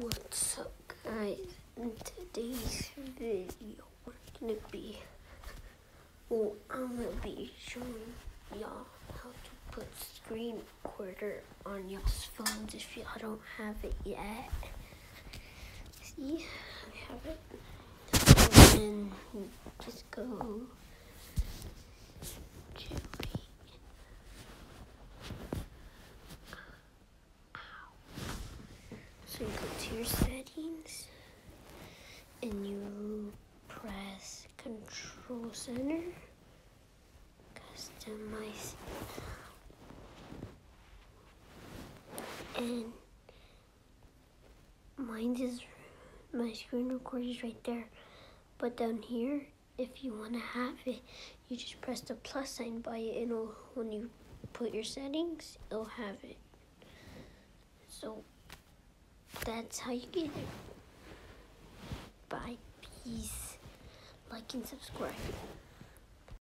What's up guys? In today's video we're gonna be well I'm gonna be showing y'all how to put screen recorder on y'all's phones if y'all don't have it yet. See? I have it. And just go So you go to your settings and you press Control Center, customize, and mine is my screen recorder is right there. But down here, if you want to have it, you just press the plus sign by it, and when you put your settings, it'll have it. So that's how you get it. Bye. Peace. Like and subscribe.